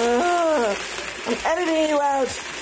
I'm editing you out.